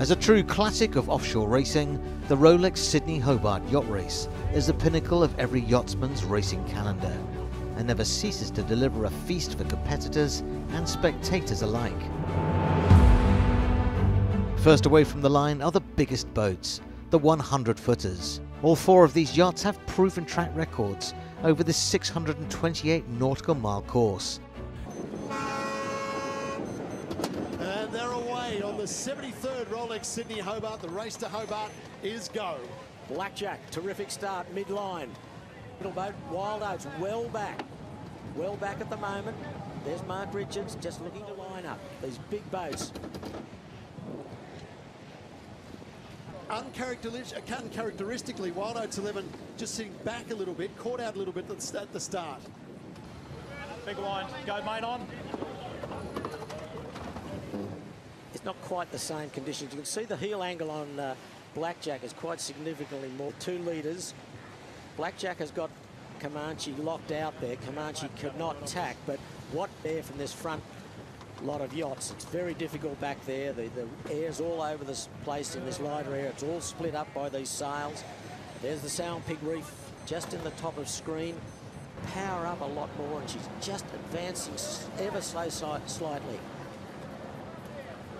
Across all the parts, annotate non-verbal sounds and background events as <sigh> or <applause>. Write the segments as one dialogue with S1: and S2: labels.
S1: As a true classic of offshore racing, the Rolex Sydney Hobart Yacht Race is the pinnacle of every yachtsman's racing calendar and never ceases to deliver a feast for competitors and spectators alike. First away from the line are the biggest boats, the 100 footers. All four of these yachts have proven track records over this 628 nautical mile course.
S2: And they're away on the 73rd Rolex Sydney Hobart. The race to Hobart is go.
S3: Blackjack, terrific start, midline. Little boat, Wild Oats, well back. Well back at the moment. There's Mark Richards just looking to line up. These big boats.
S2: Uncharacteristic, uh, uncharacteristically, Wild Oats 11 just sitting back a little bit, caught out a little bit at the start.
S4: Big line, go mate on.
S3: It's not quite the same conditions. You can see the heel angle on uh, Blackjack is quite significantly more. Two leaders. Blackjack has got Comanche locked out there. Comanche could not tack, but what there from this front lot of yachts. It's very difficult back there. The, the air's all over this place in this lighter air. It's all split up by these sails. There's the Sow and Pig Reef just in the top of screen. Power up a lot more, and she's just advancing ever so slightly.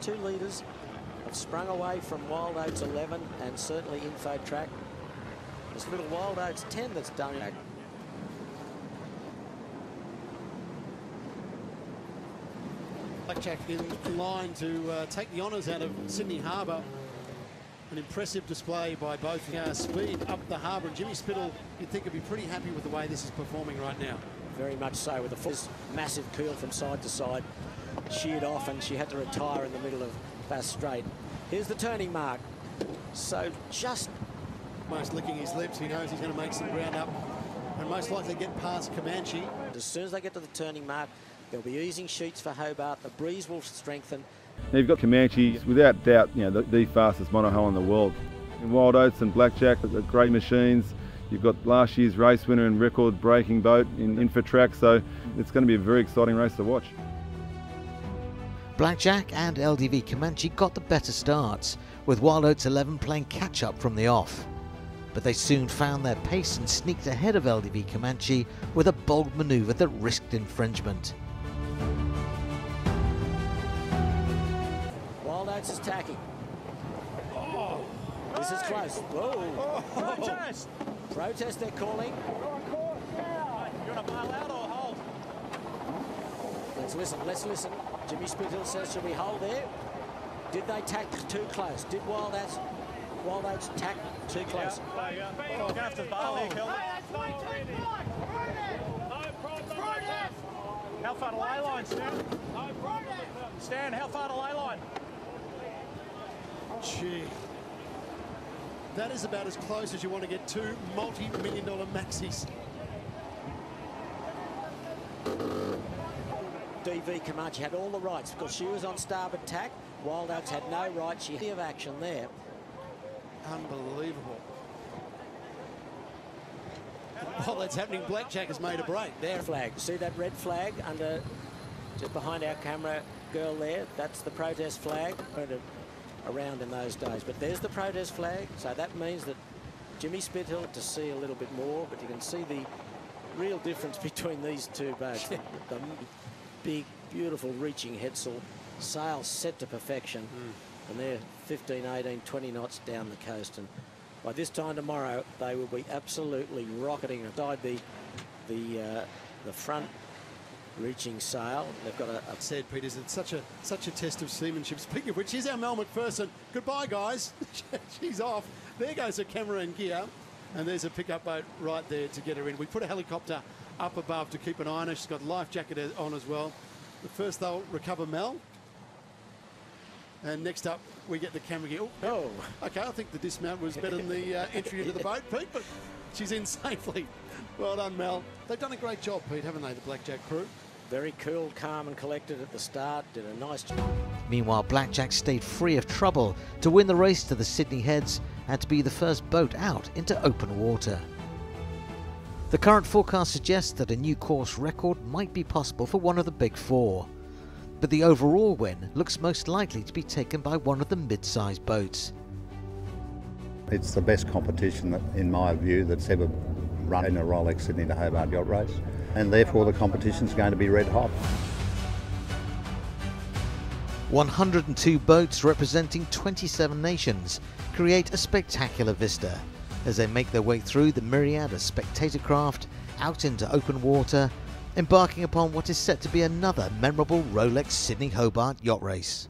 S3: Two leaders have sprung away from Wild Oats 11 and certainly InfoTrack. This little Wild Oats 10 that's done it.
S2: Blackjack in line to uh, take the honours out of Sydney Harbour. An impressive display by both uh, speed up the harbour. And Jimmy Spithill, you'd think would be pretty happy with the way this is performing right now.
S3: Very much so, with a full massive keel from side to side. Sheared off and she had to retire in the middle of Bass Strait. Here's the turning mark. So just...
S2: Most licking his lips, he knows he's going to make some ground up and most likely get past Comanche.
S3: As soon as they get to the turning mark, There'll be easing sheets for Hobart. The breeze will strengthen.
S5: Now you've got Comanche, without doubt, you know, the, the fastest monohull in the world. In Wild Oats and Blackjack, the great machines. You've got last year's race winner and record breaking boat in InfoTrack, so it's going to be a very exciting race to watch.
S1: Blackjack and LDV Comanche got the better starts, with Wild Oats 11 playing catch up from the off. But they soon found their pace and sneaked ahead of LDV Comanche with a bold manoeuvre that risked infringement.
S3: Wild Oats is tacking. Oh. This is close. Whoa.
S4: Oh. Protest.
S3: Protest they're calling.
S4: You want to bail out or hold?
S3: Let's listen, let's listen. Jimmy Spithill says, should we hold there? Did they tack too close? Did Wild Oats, Wild Oats tack too close?
S4: Yeah, yeah. Oh, going to have to bail oh. here, Kelvin. How far to lay line, Stan? No. Stan, how far to lay line?
S2: Gee. That is about as close as you want to get two multi-million dollar maxis.
S3: DV Comanche had all the rights because she was on starboard tack. Wild Oats had no right. She had action there.
S2: Unbelievable. While that's happening, Blackjack has made a break there.
S3: Flag. See that red flag under, just behind our camera girl there? That's the protest flag around in those days. But there's the protest flag, so that means that Jimmy Spithill to see a little bit more, but you can see the real difference <laughs> between these two boats. <laughs> the, the, big, beautiful reaching headsail, sails set to perfection, mm. and they're 15, 18, 20 knots down the coast. And by this time tomorrow, they will be absolutely rocketing aside the the uh, the front reaching sail. They've got a, a
S2: said Peters. It's such a such a test of seamanship. Speaking of which, here's our Mel McPherson. Goodbye, guys. <laughs> She's off. There goes a camera and gear, and there's a pickup boat right there to get her in. We put a helicopter up above to keep an eye on her. She's got a life jacket on as well. But first they'll recover Mel. And next up, we get the camera gear.
S3: Oh,
S2: okay. I think the dismount was better than the uh, entry into the boat, Pete. But she's in <laughs> safely. Well done, Mel. They've done a great job, Pete, haven't they, the Blackjack crew?
S3: Very cool, calm and collected at the start. Did a nice job.
S1: Meanwhile, Blackjack stayed free of trouble to win the race to the Sydney Heads and to be the first boat out into open water. The current forecast suggests that a new course record might be possible for one of the big four. but the overall win looks most likely to be taken by one of the mid-sized boats.
S6: It's the best competition, that, in my view, that's ever run in a Rolex Sydney to Hobart yacht race, and therefore the competition's going to be red hot.
S1: 102 boats representing 27 nations create a spectacular vista as they make their way through the myriad of spectator craft out into open water, embarking upon what is set to be another memorable Rolex Sydney Hobart yacht race.